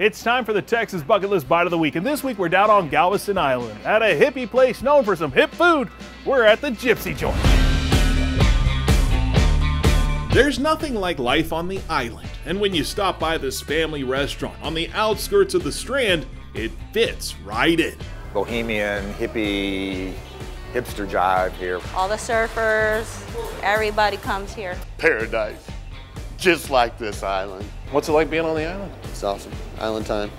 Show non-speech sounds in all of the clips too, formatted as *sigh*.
It's time for the Texas Bucket List Bite of the Week, and this week we're down on Galveston Island at a hippie place known for some hip food. We're at the Gypsy Joynt. There's nothing like life on the island, and when you stop by this family restaurant on the outskirts of the Strand, it fits right in. Bohemian, hippie, hipster jive here. All the surfers, everybody comes here. Paradise, just like this island. What's it like being on the island? It's awesome. Island time.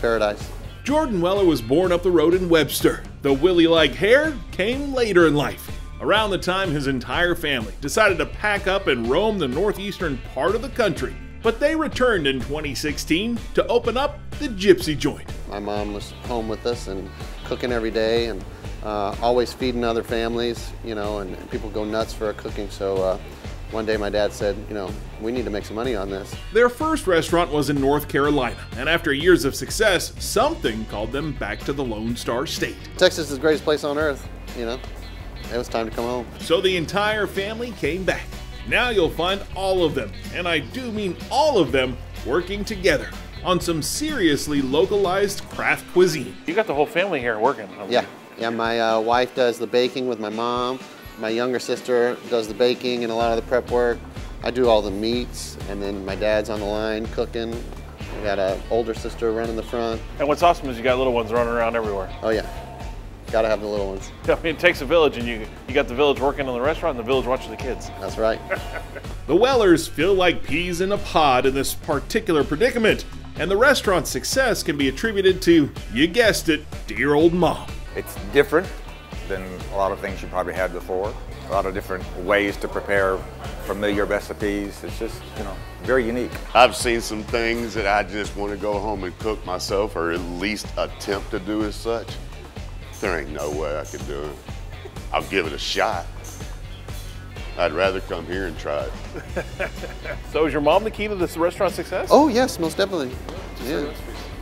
Paradise. Jordan Weller was born up the road in Webster. The Willie like hair came later in life. Around the time his entire family decided to pack up and roam the northeastern part of the country. But they returned in 2016 to open up the Gypsy Joynt. My mom was home with us and cooking every day and uh, always feeding other families, you know, and, and people go nuts for our cooking. So uh, one day my dad said, you know, we need to make some money on this. Their first restaurant was in North Carolina, and after years of success, something called them back to the Lone Star State. Texas is the greatest place on earth, you know. It was time to come home. So the entire family came back. Now you'll find all of them, and I do mean all of them, working together on some seriously localized craft cuisine. You got the whole family here working. Yeah, yeah. My uh, wife does the baking with my mom. My younger sister does the baking and a lot of the prep work. I do all the meats, and then my dad's on the line cooking. I got an older sister running the front. And what's awesome is you got little ones running around everywhere. Oh yeah, gotta have the little ones. *laughs* I mean, it takes a village, and you you got the village working in the restaurant, and the village watching the kids. That's right. *laughs* The Wellers feel like peas in a pod in this particular predicament, and the restaurant's success can be attributed to, you guessed it, dear old mom. It's different than a lot of things you probably had before. A lot of different ways to prepare familiar recipes. It's just, you know, very unique. I've seen some things that I just want to go home and cook myself or at least attempt to do as such. There ain't no way I could do it. I'll give it a shot. I'd rather come here and try it. *laughs* So is your mom the key to this restaurant success? Oh yes, most definitely. Yeah.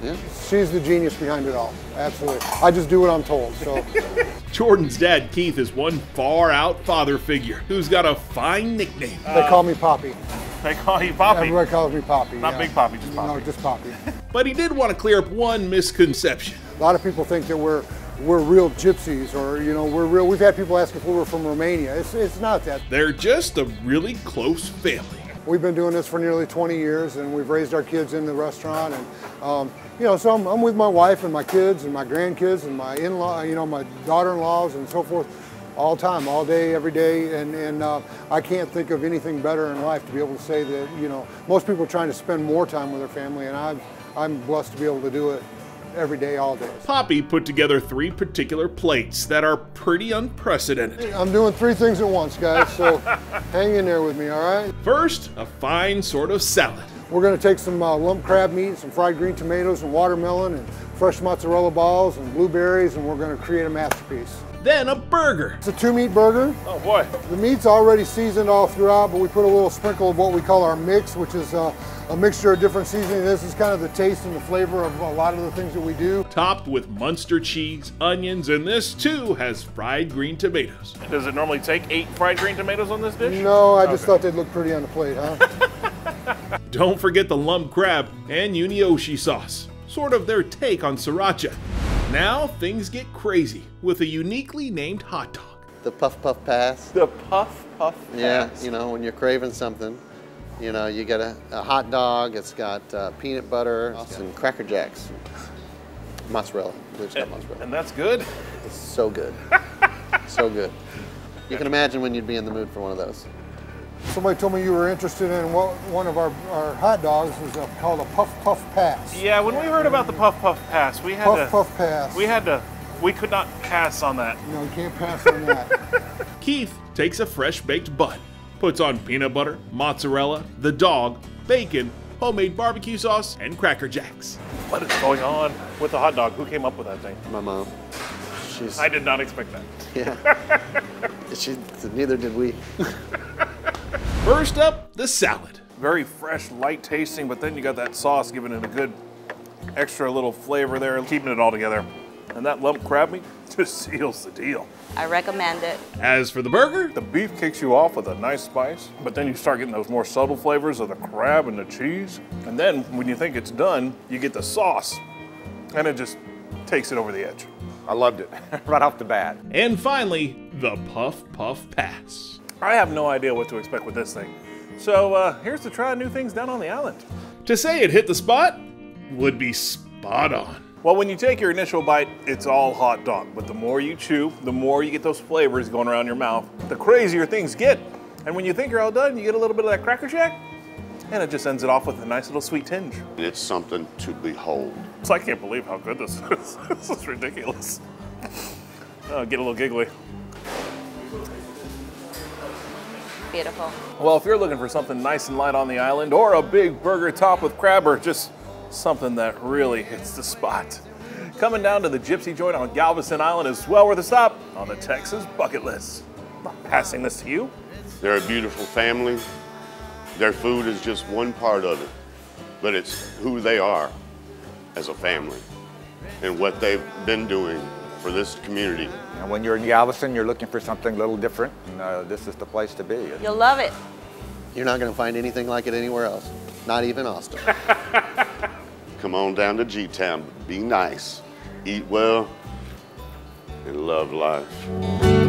Yeah. She's the genius behind it all. Absolutely. I just do what I'm told. So *laughs* Jordan's dad, Keith, is one far out father figure who's got a fine nickname. they call me Poppy. They call you Poppy. Everybody calls me Poppy. Not yeah. Big Poppy, just Poppy. No, just Poppy. *laughs* But he did want to clear up one misconception. A lot of people think that we're we're real gypsies or you know we're real. We've had people ask if we were from Romania. It's it's not that. They're just a really close family. We've been doing this for nearly 20 years, and we've raised our kids in the restaurant. And um, you know, so I'm, I'm with my wife and my kids and my grandkids and my in-law, you know, my daughter-in-laws and so forth, all time, all day, every day. And and uh, I can't think of anything better in life to be able to say that you know most people are trying to spend more time with their family, and I'm I'm blessed to be able to do it every day, all day. Poppy put together three particular plates that are pretty unprecedented. I'm doing three things at once, guys. So *laughs* hang in there with me, all right? First, a fine sort of salad. We're going to take some uh, lump crab meat, some fried green tomatoes, and watermelon, and fresh mozzarella balls, and blueberries, and we're going to create a masterpiece. Then a burger. It's a two-meat burger. Oh boy. The meat's already seasoned all throughout, but we put a little sprinkle of what we call our mix, which is uh, a mixture of different seasoning. This is kind of the taste and the flavor of a lot of the things that we do. Topped with Munster cheese, onions, and this too has fried green tomatoes. Does it normally take eight fried green tomatoes on this dish? No, I just thought they'd look pretty on the plate, huh? *laughs* Don't forget the lump crab and unioshi sauce, sort of their take on sriracha. Now things get crazy with a uniquely named hot dog. The puff puff pass. The puff puff. Yeah, you know, when you're craving something, you know, you get a, a hot dog, it's got uh, peanut butter and Cracker Jacks. Mozzarella. I believe it's got mozzarella. And that's good. It's so good. *laughs* so good. You can imagine when you'd be in the mood for one of those. Somebody told me you were interested in what one of our, our hot dogs is a, called a Puff Puff Pass. Yeah, when we heard about the puff puff pass, we had Puff to. Puff Pass. We had to. We could not pass on that. No, you can't pass on that. *laughs* Keith takes a fresh baked bun, puts on peanut butter, mozzarella, the dog, bacon, homemade barbecue sauce, and Cracker Jacks. What is going on with the hot dog? Who came up with that thing? My mom. She's I did not expect that. yeah. *laughs* she neither did we. *laughs* First up, the salad. Very fresh, light tasting, but then you got that sauce giving it a good extra little flavor there, keeping it all together. And that lump crab meat, just *laughs* seals the deal. I recommend it. As for the burger, The beef kicks you off with a nice spice, but then you start getting those more subtle flavors of the crab and the cheese. And then when you think it's done, you get the sauce, and it just takes it over the edge. I loved it *laughs* right off the bat. and finally, the Puff Puff Pass. I have no idea what to expect with this thing. So uh, here's to try new things down on the island. To say it hit the spot would be spot on. Well, when you take your initial bite, it's all hot dog. But the more you chew, the more you get those flavors going around your mouth, the crazier things get. And when you think you're all done, you get a little bit of that Cracker Jack, and it just ends it off with a nice little sweet tinge. It's something to behold. So I can't believe how good this *laughs* is. this is ridiculous. Oh, get a little giggly. Beautiful. Well, if you're looking for something nice and light on the island, or a big burger topped with crab, or just something that really hits the spot, coming down to the Gypsy Joynt on Galveston Island is well worth a stop on the Texas bucket list. I'm passing this to you. They're a beautiful family. Their food is just one part of it, but it's who they are as a family and what they've been doing for this community. And when you're in Galveston, you're looking for something a little different, and uh, this is the place to be. You'll love it. You're not going to find anything like it anywhere else, not even Austin. *laughs* Come on down to G-Town, be nice, eat well, and love life.